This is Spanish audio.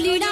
soledad.